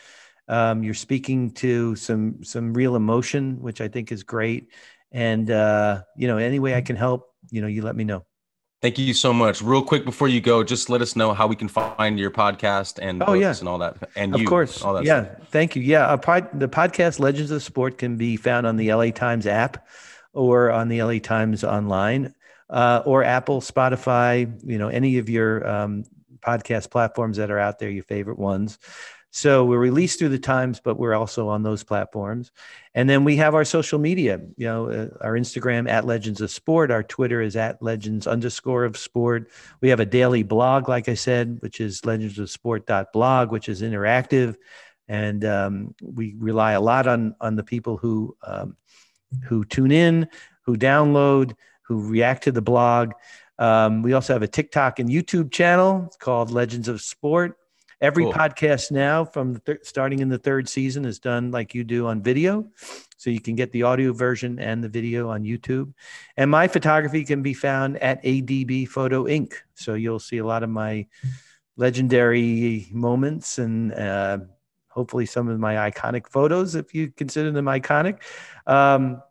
Um, you're speaking to some some real emotion, which I think is great. And uh, you know, any way I can help, you know, you let me know. Thank you so much. Real quick before you go, just let us know how we can find your podcast and oh, yeah. and all that. And of you, course, all that yeah. Stuff. Thank you. Yeah, pod, the podcast Legends of Sport can be found on the LA Times app or on the LA Times online uh, or Apple, Spotify. You know, any of your um, podcast platforms that are out there, your favorite ones. So we're released through the Times, but we're also on those platforms. And then we have our social media, you know, uh, our Instagram at Legends of Sport, our Twitter is at Legends underscore of Sport. We have a daily blog, like I said, which is legendsofsport.blog, which is interactive. And um, we rely a lot on, on the people who, um, who tune in, who download, who react to the blog. Um, we also have a TikTok and YouTube channel called Legends of Sport. Every cool. podcast now, from starting in the third season, is done like you do on video. So you can get the audio version and the video on YouTube. And my photography can be found at ADB Photo Inc. So you'll see a lot of my legendary moments and uh, hopefully some of my iconic photos, if you consider them iconic, um,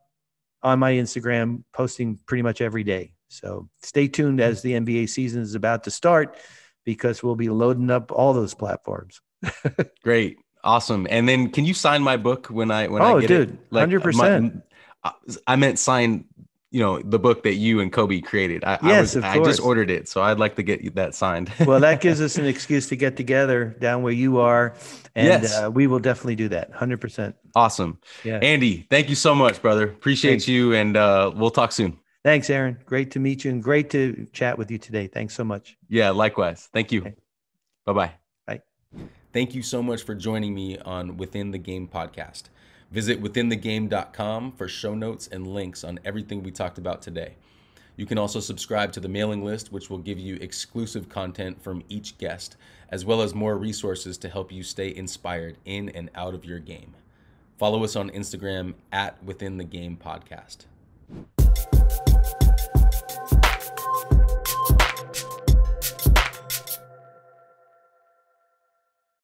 on my Instagram, posting pretty much every day. So stay tuned as the NBA season is about to start because we'll be loading up all those platforms. Great. Awesome. And then can you sign my book when I when oh, I get dude, it? Like 100%. My, I meant sign you know the book that you and Kobe created. I, yes, I, was, I just ordered it, so I'd like to get that signed. well, that gives us an excuse to get together down where you are, and yes. uh, we will definitely do that. Hundred percent. Awesome. Yeah, Andy, thank you so much, brother. Appreciate Thanks. you, and uh, we'll talk soon. Thanks, Aaron. Great to meet you and great to chat with you today. Thanks so much. Yeah, likewise. Thank you. Okay. Bye bye. Bye. Thank you so much for joining me on Within the Game podcast. Visit withinthegame.com for show notes and links on everything we talked about today. You can also subscribe to the mailing list, which will give you exclusive content from each guest, as well as more resources to help you stay inspired in and out of your game. Follow us on Instagram at Within the Game Podcast.